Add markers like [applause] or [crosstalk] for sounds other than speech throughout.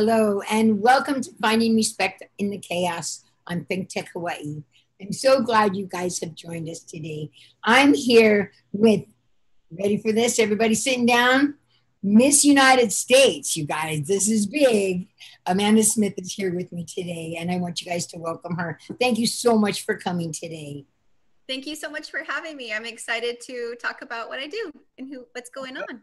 Hello, and welcome to Finding Respect in the Chaos on Think Tech Hawaii. I'm so glad you guys have joined us today. I'm here with, ready for this? Everybody sitting down? Miss United States, you guys. This is big. Amanda Smith is here with me today, and I want you guys to welcome her. Thank you so much for coming today. Thank you so much for having me. I'm excited to talk about what I do and who what's going on.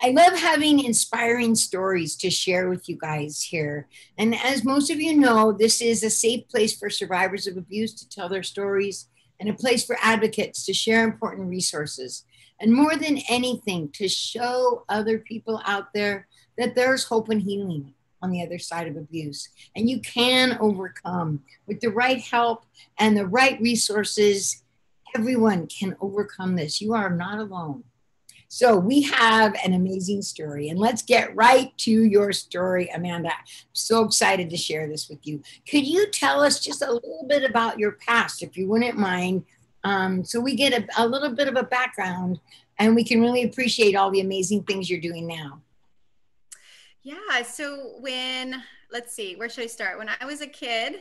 I love having inspiring stories to share with you guys here. And as most of you know, this is a safe place for survivors of abuse to tell their stories and a place for advocates to share important resources. And more than anything, to show other people out there that there's hope and healing on the other side of abuse. And you can overcome with the right help and the right resources. Everyone can overcome this. You are not alone. So we have an amazing story, and let's get right to your story, Amanda. I'm so excited to share this with you. Could you tell us just a little bit about your past, if you wouldn't mind, um, so we get a, a little bit of a background and we can really appreciate all the amazing things you're doing now? Yeah. So when, let's see, where should I start? When I was a kid,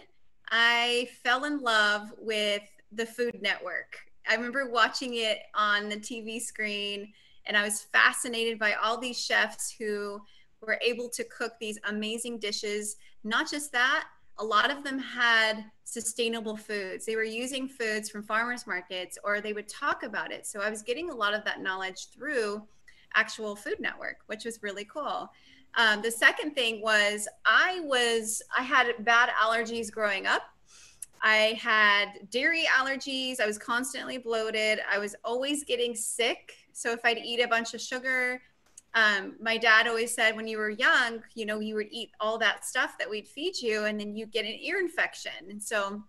I fell in love with the Food Network. I remember watching it on the TV screen and I was fascinated by all these chefs who were able to cook these amazing dishes. Not just that, a lot of them had sustainable foods. They were using foods from farmers markets or they would talk about it. So I was getting a lot of that knowledge through actual Food Network, which was really cool. Um, the second thing was I was I had bad allergies growing up. I had dairy allergies. I was constantly bloated. I was always getting sick so if I'd eat a bunch of sugar, um, my dad always said when you were young, you know, you would eat all that stuff that we'd feed you and then you get an ear infection. And so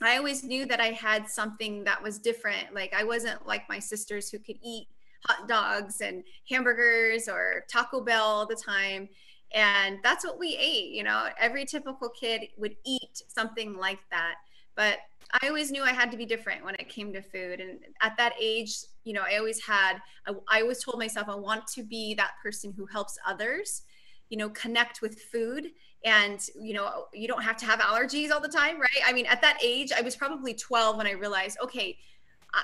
I always knew that I had something that was different. Like I wasn't like my sisters who could eat hot dogs and hamburgers or Taco Bell all the time. And that's what we ate. You know, every typical kid would eat something like that. But I always knew I had to be different when it came to food. And at that age, you know, I always had, I, I, always told myself, I want to be that person who helps others, you know, connect with food. And, you know, you don't have to have allergies all the time, right? I mean, at that age, I was probably 12 when I realized, okay,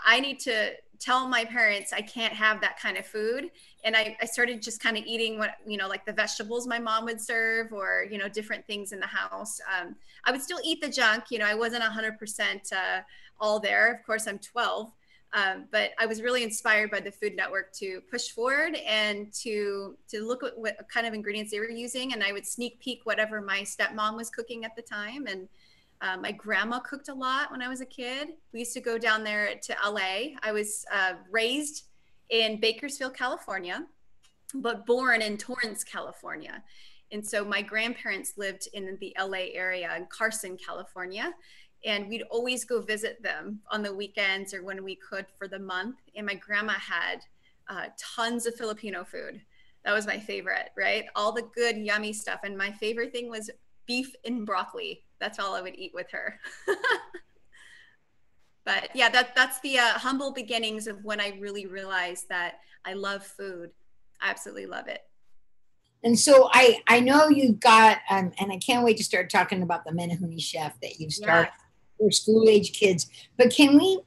I need to tell my parents I can't have that kind of food. And I, I started just kind of eating what, you know, like the vegetables my mom would serve or, you know, different things in the house. Um, I would still eat the junk, you know, I wasn't 100% uh, all there. Of course, I'm 12. Um, but I was really inspired by the Food Network to push forward and to to look at what kind of ingredients they were using, and I would sneak peek whatever my stepmom was cooking at the time, and uh, my grandma cooked a lot when I was a kid. We used to go down there to LA. I was uh, raised in Bakersfield, California, but born in Torrance, California. And so my grandparents lived in the LA area in Carson, California. And we'd always go visit them on the weekends or when we could for the month. And my grandma had uh, tons of Filipino food. That was my favorite, right? All the good, yummy stuff. And my favorite thing was beef and broccoli. That's all I would eat with her. [laughs] but yeah, that that's the uh, humble beginnings of when I really realized that I love food. I absolutely love it. And so I I know you got um, and I can't wait to start talking about the Menehune chef that you've started for school age kids. But can we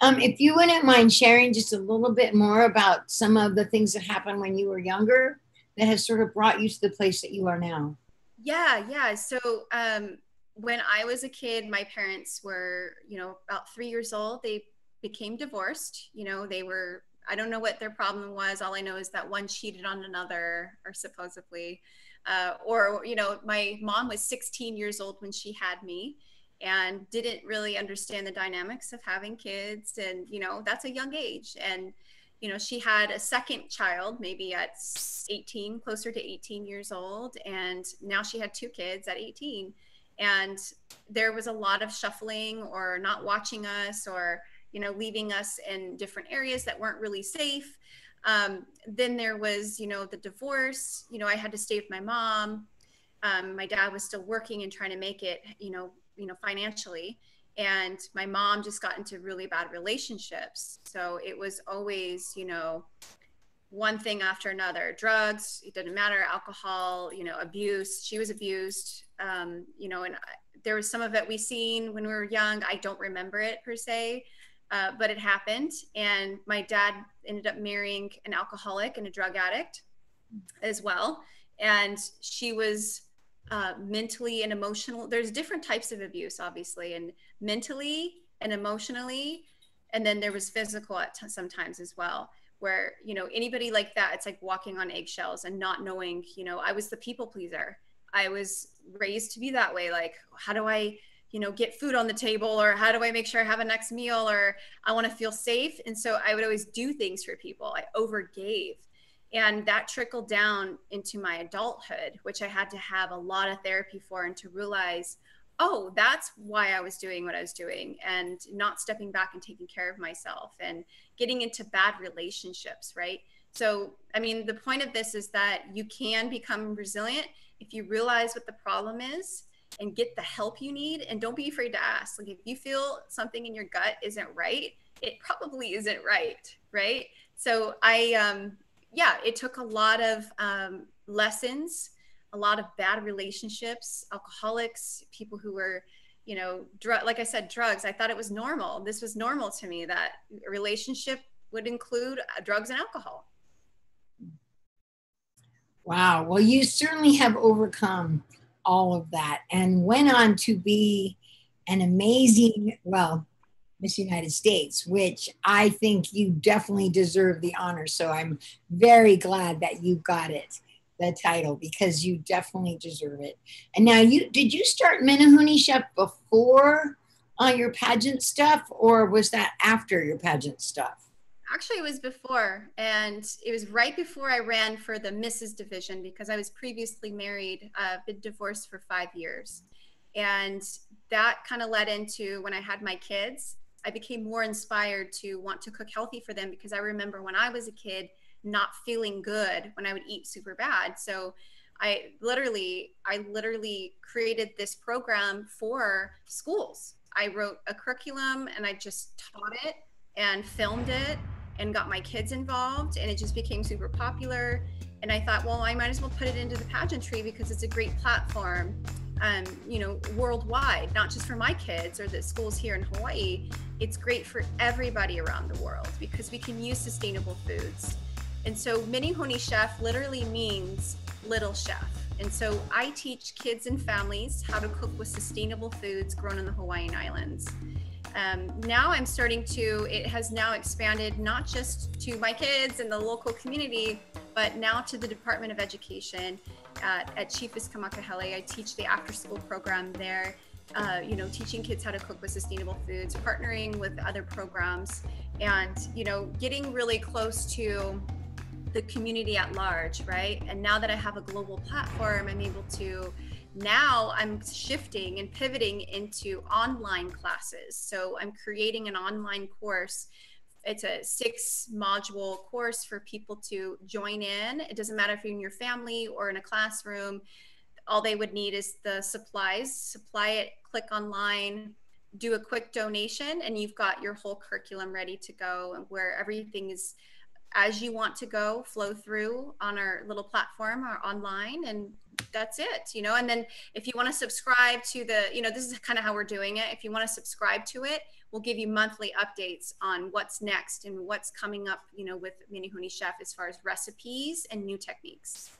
um, if you wouldn't mind sharing just a little bit more about some of the things that happened when you were younger that has sort of brought you to the place that you are now. Yeah, yeah. So um, when I was a kid, my parents were, you know, about three years old. They became divorced. You know, they were, I don't know what their problem was. All I know is that one cheated on another, or supposedly. Uh, or, you know, my mom was 16 years old when she had me and didn't really understand the dynamics of having kids. And, you know, that's a young age. And, you know, she had a second child, maybe at 18, closer to 18 years old. And now she had two kids at 18. And there was a lot of shuffling or not watching us or, you know, leaving us in different areas that weren't really safe. Um, then there was, you know, the divorce. You know, I had to stay with my mom. Um, my dad was still working and trying to make it, you know, you know, financially and my mom just got into really bad relationships so it was always you know one thing after another. Drugs it didn't matter alcohol you know abuse she was abused um, you know and there was some of it we seen when we were young. I don't remember it per se uh, but it happened. And my dad ended up marrying an alcoholic and a drug addict as well. And she was uh, mentally and emotional there's different types of abuse obviously and mentally and emotionally and then there was physical at t- sometimes as well where you know anybody like that it's like walking on eggshells and not knowing you know i was the people pleaser. I was raised to be that way like how do i you know get food on the table or how do i make sure i have a next meal or i want to feel safe? And so i would always do things for people. I overgave. And that trickled down into my adulthood which i had to have a lot of therapy for and to realize oh, that's why I was doing what I was doing and not stepping back and taking care of myself and getting into bad relationships, right? So, I mean, the point of this is that you can become resilient if you realize what the problem is and get the help you need and don't be afraid to ask. Like, if you feel something in your gut isn't right, it probably isn't right, right? So, I, um, yeah, it took a lot of um, lessons a lot of bad relationships, alcoholics, people who were, you know, drug, like I said, drugs. I thought it was normal. This was normal to me that a relationship would include uh, drugs and alcohol. Wow. Well, you certainly have overcome all of that and went on to be an amazing, well, Miss United States, which I think you definitely deserve the honor. So I'm very glad that you got it the title because you definitely deserve it. And now you did you start Menehune Chef before uh, your pageant stuff or was that after your pageant stuff? Actually, it was before, and it was right before I ran for the Mrs. division because I was previously married, uh, been divorced for five years. And that kind of led into when I had my kids, I became more inspired to want to cook healthy for them because I remember when I was a kid, not feeling good when I would eat super bad. So I literally, I literally created this program for schools. I wrote a curriculum and I just taught it and filmed it and got my kids involved and it just became super popular. And I thought, well, I might as well put it into the pageantry because it's a great platform, um, you know, worldwide, not just for my kids or the schools here in Hawaii. It's great for everybody around the world because we can use sustainable foods. And so Menehune Chef literally means little chef. And so I teach kids and families how to cook with sustainable foods grown in the Hawaiian Islands. Um, now I'm starting to, it has now expanded not just to my kids and the local community, but now to the Department of Education at, at Chiefess Kamakahelei. I teach the after school program there, uh, you know, teaching kids how to cook with sustainable foods, partnering with other programs, and, you know, getting really close to the community at large, right? And now that I have a global platform, I'm able to now I'm shifting and pivoting into online classes. So I'm creating an online course. It's a six module course for people to join in. It doesn't matter if you're in your family or in a classroom. All they would need is the supplies, supply it, click online, do a quick donation, and you've got your whole curriculum ready to go where everything is as you want to go flow through on our little platform or online and that's it you know? And then if you want to subscribe to the you know this is kind of how we're doing it. If you want to subscribe to it we'll give you monthly updates on what's next and what's coming up you know with Menehune chef as far as recipes and new techniques.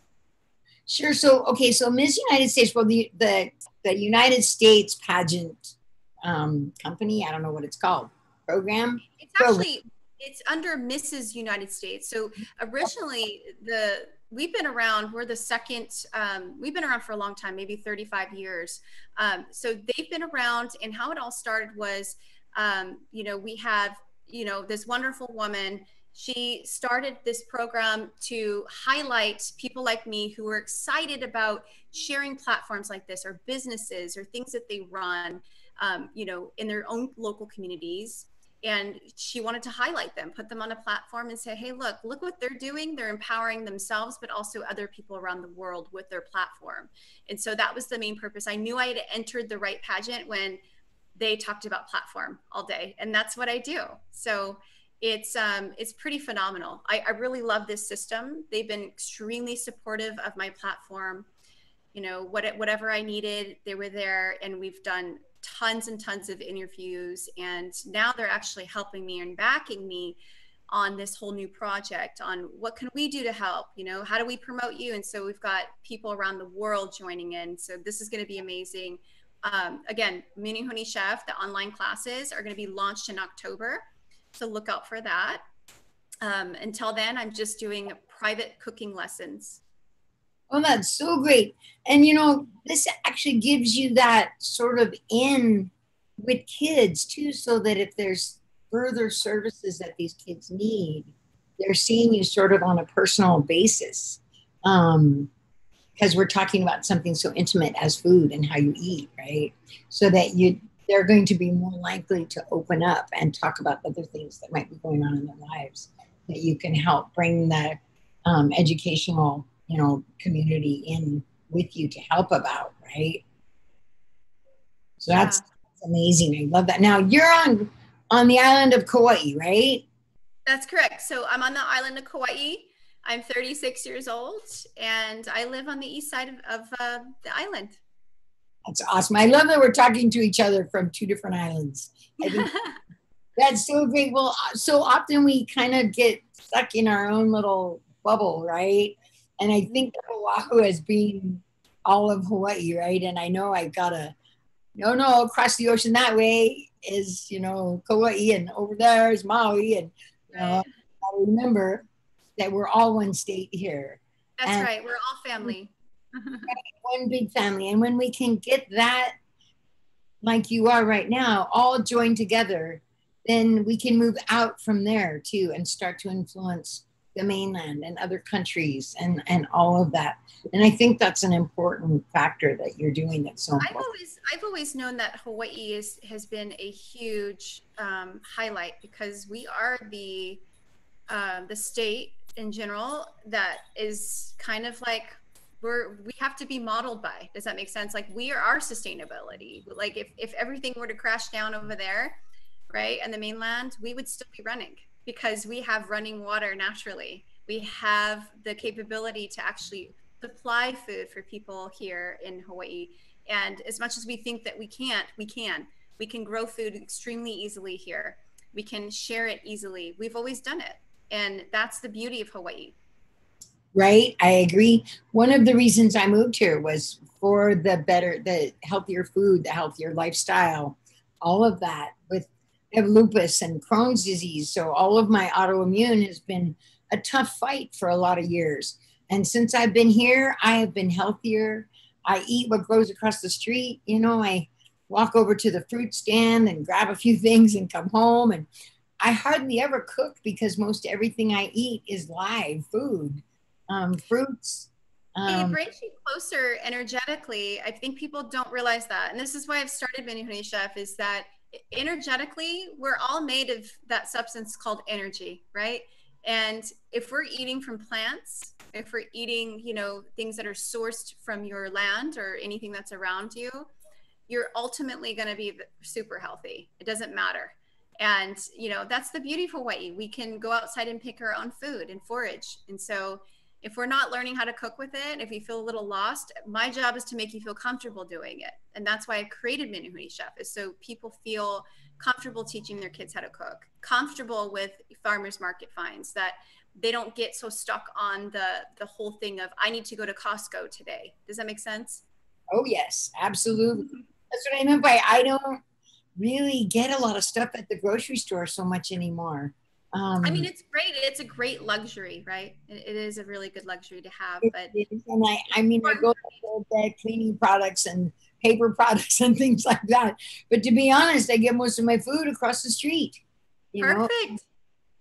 Sure so okay so miss united states well the the, the united states pageant um, company i don't know what it's called program? It's actually it's under Mrs. United States. So originally, the we've been around. We're the second. Um, we've been around for a long time, maybe 35 years. Um, so they've been around, and how it all started was, um, you know, we have you know this wonderful woman. She started this program to highlight people like me who are excited about sharing platforms like this, or businesses, or things that they run, um, you know, in their own local communities and she wanted to highlight them put them on a platform and say hey look look what they're doing they're empowering themselves but also other people around the world with their platform and so that was the main purpose i knew i had entered the right pageant when they talked about platform all day and that's what i do so it's um, it's pretty phenomenal. I, I really love this system. They've been extremely supportive of my platform. You know, what whatever I needed, they were there, and we've done tons and tons of interviews. And now they're actually helping me and backing me on this whole new project on what can we do to help you know how do we promote you? And so we've got people around the world joining in. So this is going to be amazing. Um, again Menehune Chef the online classes are going to be launched in october so look out for that. Um, until then i'm just doing private cooking lessons oh that's so great and you know this actually gives you that sort of in with kids too so that if there's further services that these kids need, they're seeing you sort of on a personal basis. Um, because we're talking about something so intimate as food and how you eat, right? So that you they're going to be more likely to open up and talk about other things that might be going on in their lives that you can help bring the um, educational, you know, community in with you to help about, right? So yeah. that's, that's amazing. I love that. Now you're on on the island of Kauai, right? That's correct. So I'm on the island of Kauai. I'm 36 years old and I live on the east side of, of uh, the island. That's awesome. I love that we're talking to each other from two different islands. [laughs] that's so great. Well, uh, so often we kind of get stuck in our own little bubble, right? And I think Oahu has been all of Hawaii, right? And I know I gotta, no, no, across the ocean that way is you know Kauai and over there is Maui and you know, I remember that we're all one state here. That's and right. We're all family. [laughs] one big family, and when we can get that, like you are right now, all joined together, then we can move out from there too and start to influence the mainland and other countries and and all of that. And i think that's an important factor that you're doing that's so important. i've always i've always known that hawaii is has been a huge um, highlight because we are the uh, the state in general that is kind of like we're we have to be modeled by. Does that make sense? Like we are our sustainability. Like if if everything were to crash down over there right and the mainland we would still be running because we have running water naturally. We have the capability to actually supply food for people here in Hawaii. And as much as we think that we can't, we can. We can grow food extremely easily here. We can share it easily. We've always done it. And that's the beauty of Hawaii. Right. I agree. One of the reasons I moved here was for the better, the healthier food, the healthier lifestyle, all of that with have lupus and Crohn's disease. So all of my autoimmune has been a tough fight for a lot of years. And since I've been here, I have been healthier. I eat what grows across the street. You know, I walk over to the fruit stand and grab a few [laughs] things and come home. And I hardly ever cook because most everything I eat is live food, um, fruits. Um, it brings you closer energetically. I think people don't realize that. And this is why I've started Menehune Chef is that energetically, we're all made of that substance called energy, right? And if we're eating from plants, if we're eating, you know, things that are sourced from your land or anything that's around you, you're ultimately going to be super healthy. It doesn't matter. And, you know, that's the beauty of Hawaii. We can go outside and pick our own food and forage. And so if we're not learning how to cook with it, if you feel a little lost, my job is to make you feel comfortable doing it. And that's why I created Menehune Chef is so people feel comfortable teaching their kids how to cook, comfortable with farmers market finds that they don't get so stuck on the the whole thing of I need to go to Costco today. Does that make sense? Oh yes, absolutely. That's what I meant by I don't really get a lot of stuff at the grocery store so much anymore. Um, I mean, it's great. It's a great luxury, right? it, it is a really good luxury to have. But and I, I mean, I go to cleaning products and paper [laughs] products and things like that. But to be honest, I get most of my food across the street. Perfect. Know?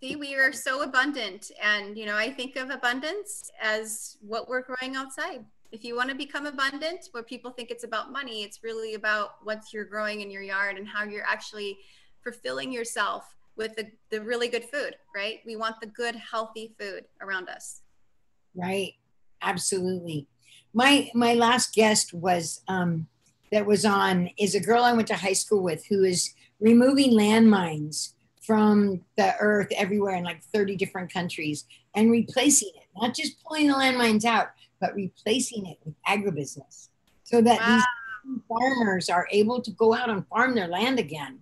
See, we are so abundant, and you know, I think of abundance as what we're growing outside. If you want to become abundant, where people think it's about money, it's really about what you're growing in your yard and how you're actually fulfilling yourself with the, the really good food, right? We want the good, healthy food around us. Right. Absolutely. My my last guest was um, that was on is a girl I went to high school with who is removing landmines from the earth everywhere in like 30 different countries and replacing it, not just pulling the landmines out, but replacing it with agribusiness so that wow. these farmers are able to go out and farm their land again.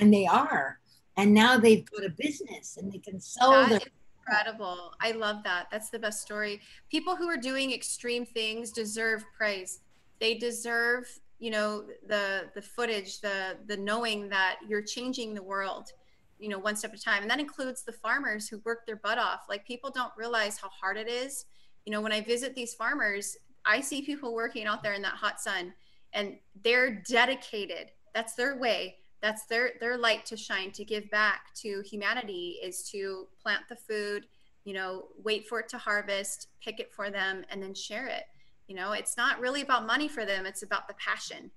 And they are. And now they've got a business and they can sell that their incredible. I love that. That's the best story. People who are doing extreme things deserve praise. They deserve, you know, the the footage, the the knowing that you're changing the world, you know, one step at a time. And that includes the farmers who work their butt off. Like people don't realize how hard it is. You know, when I visit these farmers, I see people working out there in that hot sun and they're dedicated. That's their way that's their their light to shine to give back to humanity is to plant the food you know wait for it to harvest pick it for them and then share it. You know it's not really about money for them it's about the passion.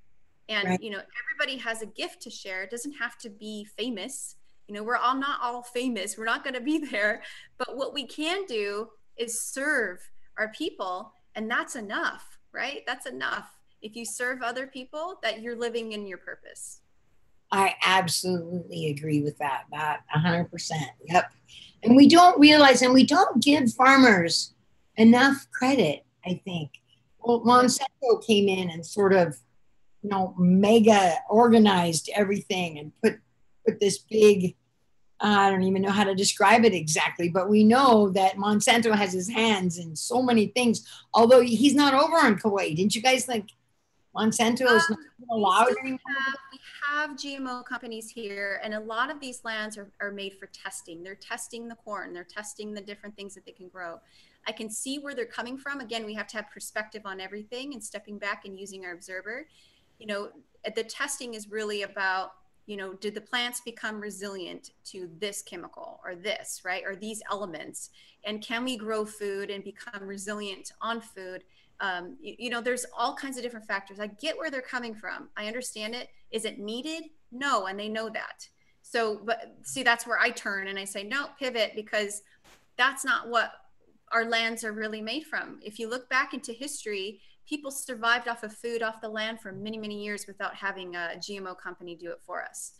And right. you know everybody has a gift to share it doesn't have to be famous. You know we're all not all famous we're not going to be [laughs] there but what we can do is serve our people and that's enough right? That's enough. If you serve other people that you're living in your purpose I absolutely agree with that. That 100%. Yep. And we don't realize, and we don't give farmers enough credit, I think. Well, Monsanto came in and sort of, you know, mega organized everything and put put this big, uh, I don't even know how to describe it exactly, but we know that Monsanto has his hands in so many things. Although he's not over in Kauai, didn't you guys think Monsanto is um, not allowed anymore? Have GMO companies here, and a lot of these lands are, are made for testing. They're testing the corn, they're testing the different things that they can grow. I can see where they're coming from. Again, we have to have perspective on everything and stepping back and using our observer. You know, the testing is really about, you know, did the plants become resilient to this chemical or this, right? Or these elements? And can we grow food and become resilient on food? Um, you, you know, there's all kinds of different factors. I get where they're coming from. I understand it is it needed? No, and they know that. So, but see, that's where I turn and I say, no, pivot because that's not what our lands are really made from. If you look back into history, people survived off of food off the land for many, many years without having a GMO company do it for us.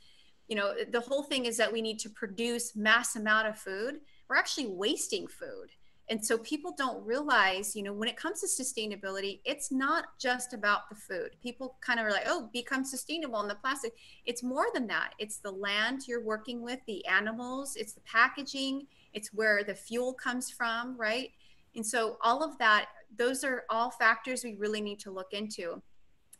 You know, the whole thing is that we need to produce mass amount of food. We're actually wasting food. And so people don't realize, you know, when it comes to sustainability, it's not just about the food. People kind of are like, oh, become sustainable in the plastic. It's more than that. It's the land you're working with, the animals, it's the packaging, it's where the fuel comes from, right? And so all of that, those are all factors we really need to look into.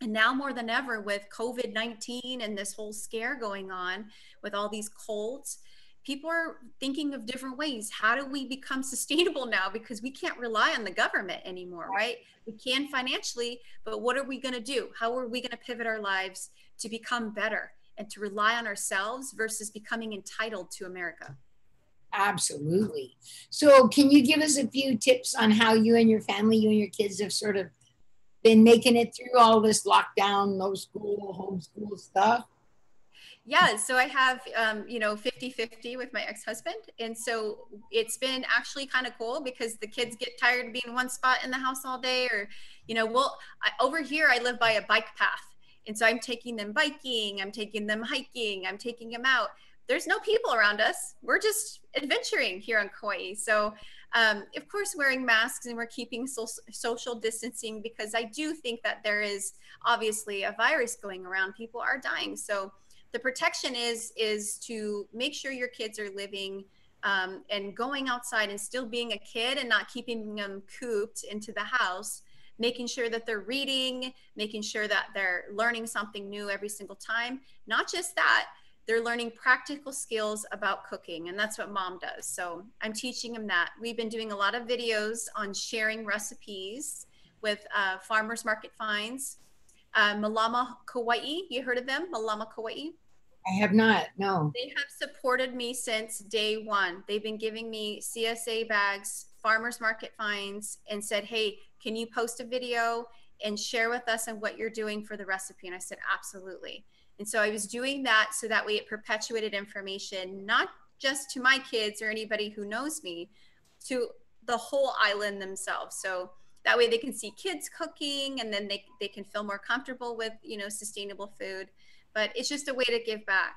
And now more than ever with COVID 19 and this whole scare going on with all these colds, people are thinking of different ways. How do we become sustainable now? Because we can't rely on the government anymore, right? We can financially, but what are we going to do? How are we going to pivot our lives to become better and to rely on ourselves versus becoming entitled to America? Absolutely. So, can you give us a few tips on how you and your family, you and your kids have sort of been making it through all this lockdown, no school, homeschool stuff? Yeah so i have um, you know 50 50 with my ex-husband and so it's been actually kind of cool because the kids get tired of being in one spot in the house all day or you know well I, over here i live by a bike path and so i'm taking them biking i'm taking them hiking i'm taking them out. There's no people around us. We're just adventuring here on kauai. So um, of course wearing masks and we're keeping so- social distancing because i do think that there is obviously a virus going around. People are dying. So the protection is is to make sure your kids are living um, and going outside and still being a kid and not keeping them cooped into the house making sure that they're reading making sure that they're learning something new every single time. Not just that they're learning practical skills about cooking and that's what mom does. So i'm teaching them that. We've been doing a lot of videos on sharing recipes with uh, farmers market finds uh, Malama Kauai. You heard of them? Malama Kauai? I have not, no. They have supported me since day one. They've been giving me CSA bags, farmers market finds, and said, hey, can you post a video and share with us and what you're doing for the recipe? And I said, absolutely. And so I was doing that so that way it perpetuated information, not just to my kids or anybody who knows me, to the whole island themselves. So that way they can see kids cooking and then they, they can feel more comfortable with, you know, sustainable food but it's just a way to give back.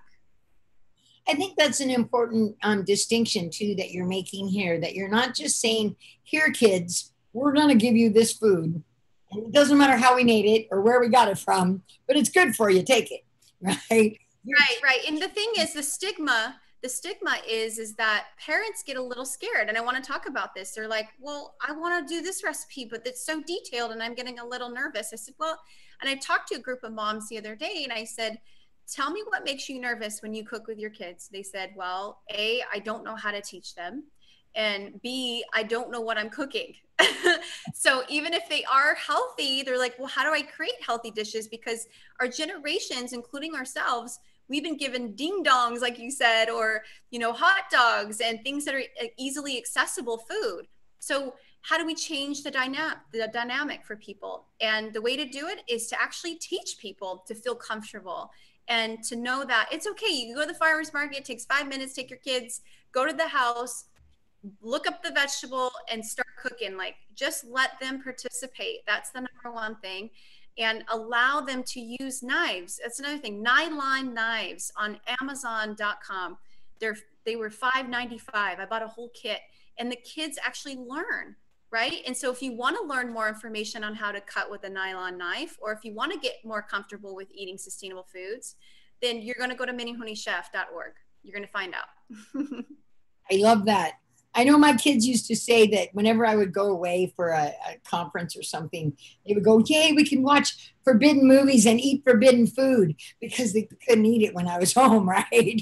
I think that's an important um, distinction too that you're making here. That you're not just saying, "Here, kids, we're going to give you this food, and it doesn't matter how we made it or where we got it from, but it's good for you. Take it." [laughs] Right. Right. Right. And the thing is, the stigma. The stigma is is that parents get a little scared, and I want to talk about this. They're like, "Well, I want to do this recipe, but it's so detailed, and I'm getting a little nervous." I said, "Well," and I talked to a group of moms the other day, and I said tell me what makes you nervous when you cook with your kids. They said, well, A, I don't know how to teach them. And B, I don't know what I'm cooking. [laughs] so even if they are healthy, they're like, well, how do I create healthy dishes? Because our generations, including ourselves, we've been given ding dongs, like you said, or, you know, hot dogs and things that are easily accessible food. So how do we change the dynamic the dynamic for people and the way to do it is to actually teach people to feel comfortable and to know that it's okay. You can go to the farmer's market, it takes five minutes, take your kids, go to the house, look up the vegetable and start cooking. Like just let them participate. That's the number one thing. And allow them to use knives. That's another thing. Nylon knives on Amazon.com. They're they were $5.95. I bought a whole kit. And the kids actually learn right? And so if you want to learn more information on how to cut with a nylon knife, or if you want to get more comfortable with eating sustainable foods, then you're going to go to menehunechef.org. You're going to find out. [laughs] I love that. I know my kids used to say that whenever I would go away for a, a, conference or something, they would go, Yay, we can watch forbidden movies and eat forbidden food because they couldn't eat it when I was [laughs] home, right?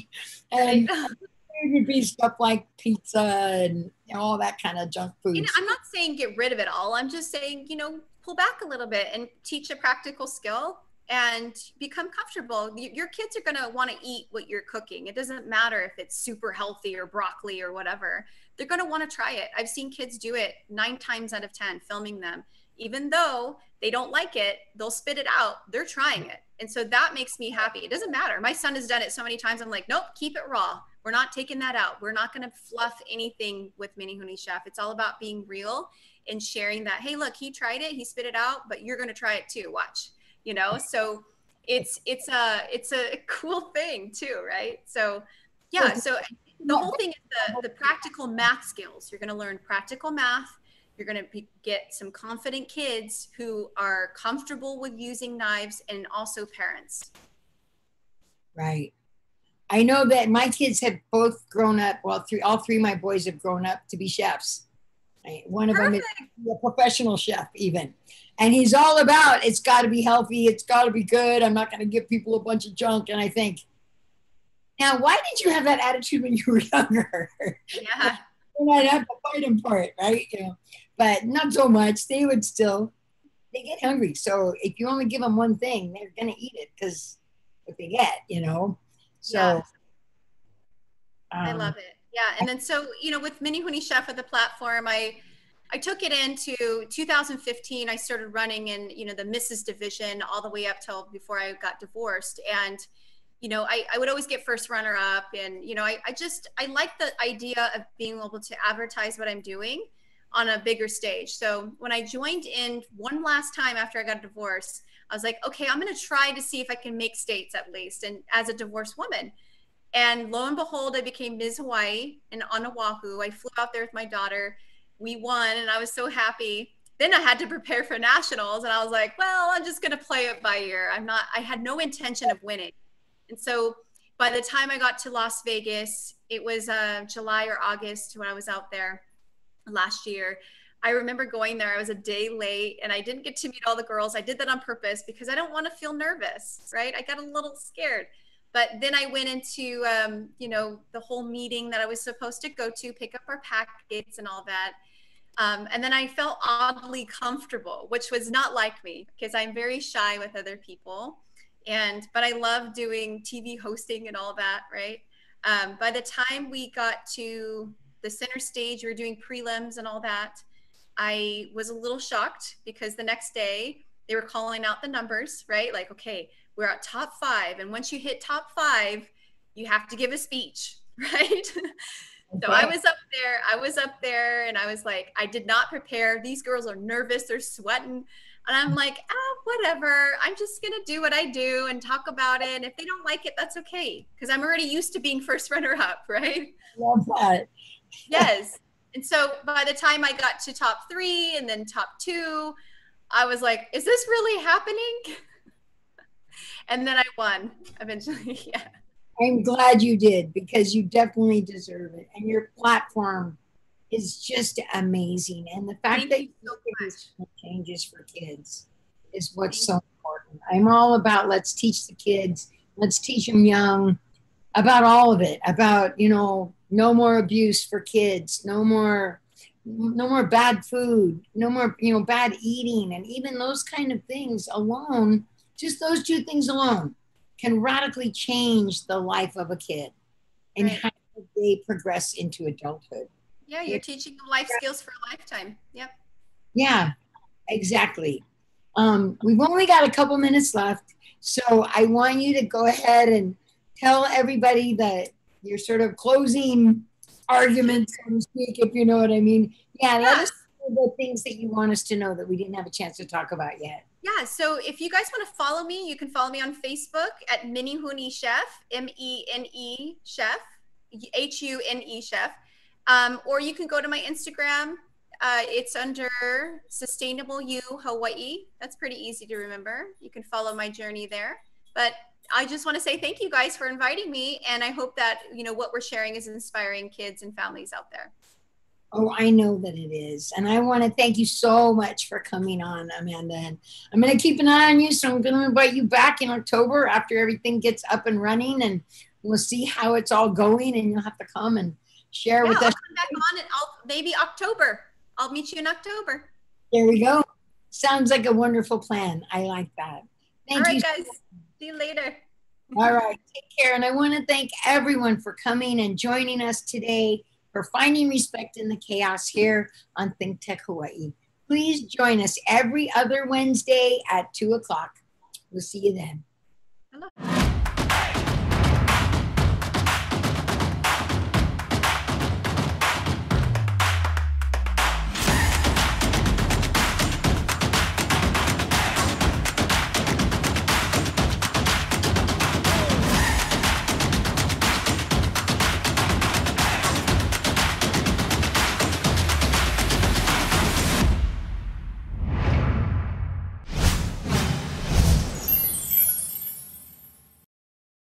And it would be stuff like pizza and all that kind of junk food. Know, I'm not saying get rid of it all. I'm just saying, you know, pull back a little bit and teach a practical skill and become comfortable. Your kids are going to want to eat what you're cooking. It doesn't matter if it's super healthy or broccoli or whatever. They're going to want to try it. I've seen kids do it nine times out of 10, filming them. Even though they don't like it, they'll spit it out. They're trying it. And so that makes me happy. It doesn't matter. My son has done it so many times. I'm like, nope, keep it raw. We're not taking that out. We're not going to fluff anything with Menehune Chef. It's all about being real and sharing that. Hey, look, he tried it. He spit it out, but you're going to try it too. Watch. You know. So it's it's a it's a [laughs] cool thing too, right? So yeah. So the whole thing is the the practical math skills. You're going to learn practical math. You're going to get some confident kids who are comfortable with using knives, and also parents. Right. I know that my kids have both grown up. Well, three, all three of my boys have grown up to be chefs. One of Perfect. them is a professional chef, even. And he's all about it's got to be healthy, it's got to be good. I'm not going to give people a bunch of junk. And I think, now, why did you have that attitude when you were [laughs] younger? Yeah. [laughs] and I'd have to fight for it, right? You know, but not so much. They would still, they get hungry. So if you only give them one thing, they're going to eat it because what they get, you know. So yeah. um, I love it. Yeah. And then so, you know, with Mini Menehune Chef at the platform, I I took it into 2015. I started running in, you know, the Mrs. division all the way up till before I got divorced. And, you know, I, I would always get first runner up. And, you know, I, I just, I like the idea of being able to advertise what I'm doing on a bigger stage. So when I joined in one last time after I got a divorce, I was like, okay, I'm going to try to see if I can make states at least. And as a divorced woman, and lo and behold, I became Ms. Hawaii in on Oahu. I flew out there with my daughter. We won, and I was so happy. Then I had to prepare for nationals, and I was like, well, I'm just going to play it by ear. I'm not. I had no intention of winning, and so by the time I got to Las Vegas, it was uh, July or August when I was out there last year. I remember going there. I was a day late and I didn't get to meet all the girls. I did that on purpose because I don't want to feel nervous, right? I got a little scared. But then I went into, um, you know, the whole meeting that I was supposed to go to, pick up our packets and all that. Um, and then I felt oddly comfortable, which was not like me because I'm very shy with other people. And, but I love doing TV hosting and all that, right? Um, by the time we got to the center stage, we were doing prelims and all that. I was a little shocked because the next day they were calling out the numbers, right? Like, okay, we're at top five. And once you hit top five, you have to give a speech, [laughs] right? so I was up there, I was up there and I was like, I did not prepare. These girls are nervous, they're sweating. And I'm like, ah, whatever. I'm just going to do what I do and talk about it. And if they don't like it, that's okay. Because I'm already used to being [laughs] first runner up, right? Love that. yes. And so by the time I got to top three and then top two, I was like, is this really happening? [laughs] and then I won eventually. [laughs] yeah. I'm glad you did because you definitely deserve it. And your platform is just amazing. And the fact Thank that you so changes for kids is what's Thank so important. I'm all about let's teach the kids, let's teach them young about all of it, about, you know, no more abuse for kids, no more no more bad food, no more, you know, bad eating, and even those kind of things alone, just those two things alone can radically change the life of a kid and right. how they progress into adulthood. Yeah, you're teaching them life skills for a lifetime. Yep. Yeah, exactly. Um, we've only got a couple minutes left, so I want you to go ahead and tell everybody that your sort of closing argument, so to speak, if you know what I mean. Yeah, yeah. let us know the things that you want us to know that we didn't have a chance to talk about yet. Yeah, so if you guys want to follow me, you can follow me on Facebook at Menehune Chef, M E N E Chef, H U N E Chef. Um, or you can go to my Instagram. Uh, it's under Sustainable You Hawaii. That's pretty easy to remember. You can follow my journey there. But I just want to say thank you guys for inviting me, and I hope that you know what we're sharing is inspiring kids and families out there. Oh, I know that it is. And I want to thank you so much for coming on, Amanda. And I'm going to keep an eye on you. So I'm going to invite you back in October after everything gets up and running and we'll see how it's all going. And you'll have to come and share yeah, with I'll us. Come back on it. I'll, maybe October. I'll meet you in October. There we go. Sounds like a wonderful plan. I like that. Thank all right, you. guys. See you later. All [laughs] right. Take care. And I want to thank everyone for coming and joining us today for finding respect in the chaos here on Think Tech Hawaii. Please join us every other Wednesday at 2 o'clock. We'll see you then. Hello.